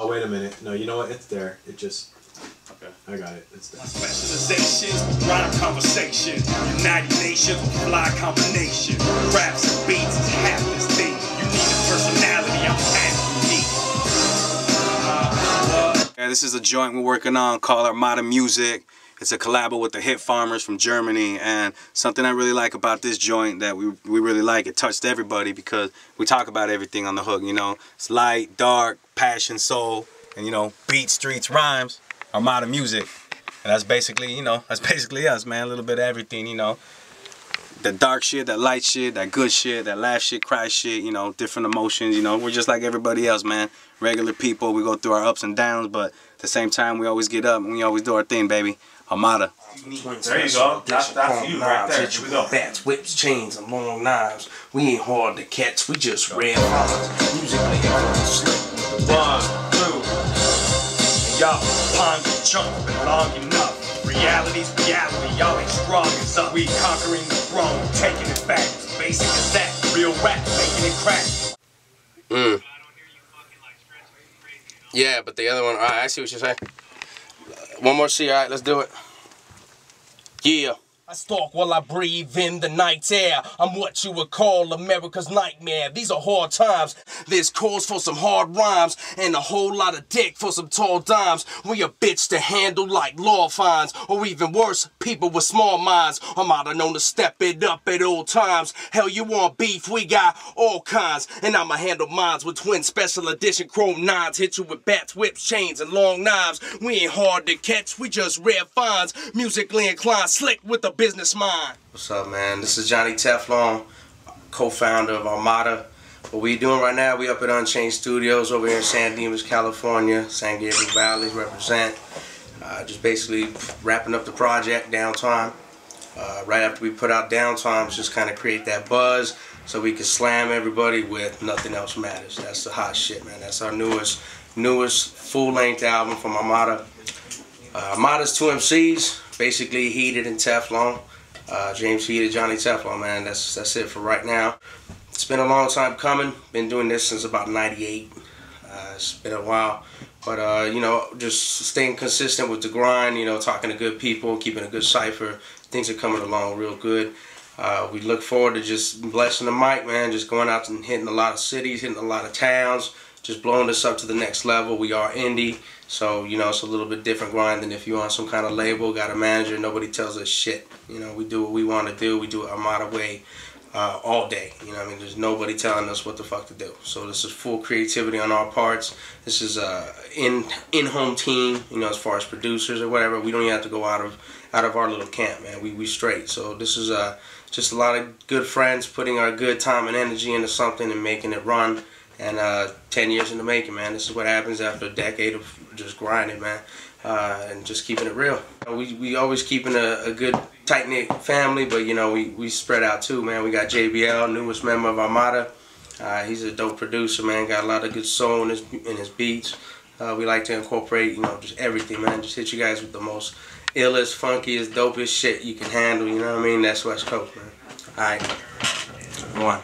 Oh, wait a minute. No, you know what? It's there. It just. Okay. I got it. It's there. Specializations, rhyme conversation. United Nations, fly combination. Raps and beats is half this thing. You need a personality, I'm half unique. Uh. Yeah, this is a joint we're working on called Armada Music. It's a collab with the Hit Farmers from Germany, and something I really like about this joint that we we really like. It touched everybody because we talk about everything on the hook. You know, it's light, dark, passion, soul, and you know, beat, streets, rhymes. Armada Music, and that's basically you know that's basically us, man. A little bit of everything, you know. The dark shit, that light shit, that good shit, that laugh shit, cry shit, you know, different emotions, you know. We're just like everybody else, man. Regular people, we go through our ups and downs, but at the same time, we always get up and we always do our thing, baby. Armada. There you go. That's, that's you right there. Here we go. Bats, whips, chains, and long knives. We ain't hard to catch, we just red lines. Musically, I'm slick. One, two. Y'all ponder jumping long enough. Reality's reality, y'all ain't strong as us. We conquering the throne, taking it back. As basic as that, real rap, making it crack. Mm. Yeah, but the other one, alright, I see what you're saying. One more C, alright, let's do it. Yeah. I stalk while I breathe in the night air. I'm what you would call America's nightmare. These are hard times. There's calls for some hard rhymes and a whole lot of dick for some tall dimes. We a bitch to handle like law fines, or even worse, people with small minds. I'm out known to step it up at all times. Hell, you want beef? We got all kinds, and I'ma handle mines with twin special edition chrome nines. Hit you with bats, whips, chains, and long knives. We ain't hard to catch. We just rare finds. Musically inclined, slick with a business mind. What's up, man? This is Johnny Teflon, co-founder of Armada. What we doing right now, we up at Unchained Studios over here in San Dimas, California. San Gabriel Valley represent. Uh, just basically wrapping up the project, Downtime. Uh, right after we put out Downtime, just kind of create that buzz so we can slam everybody with Nothing Else Matters. That's the hot shit, man. That's our newest, newest full-length album from Armada. Uh, Armada's two MCs, basically Heated and Teflon. Uh, James Heated, Johnny Teflon, man. That's that's it for right now. It's been a long time coming. Been doing this since about '98. Uh, it's been a while, but uh, you know, just staying consistent with the grind. You know, talking to good people, keeping a good cipher. Things are coming along real good. Uh, we look forward to just blessing the mic, man. Just going out and hitting a lot of cities, hitting a lot of towns, just blowing this up to the next level. We are indie, so you know it's a little bit different grind than if you're on some kind of label, got a manager, nobody tells us shit. You know, we do what we want to do. We do it Armada way uh, all day. You know, I mean, there's nobody telling us what the fuck to do. So this is full creativity on our parts. This is a in in home team. You know, as far as producers or whatever, we don't even have to go out of out of our little camp, man. We we straight. So this is uh, just a lot of good friends putting our good time and energy into something and making it run. And uh, 10 years in the making, man. This is what happens after a decade of just grinding, man. Uh, and just keeping it real. We, we always keeping a, a good tight knit family, but you know we, we spread out too, man. We got JBL, newest member of Armada. Uh, he's a dope producer, man. Got a lot of good soul in his in his beats. Uh, we like to incorporate, you know, just everything, man. Just hit you guys with the most illest, funkiest, dopest shit you can handle. You know what I mean? That's West Coast, man. All right, one.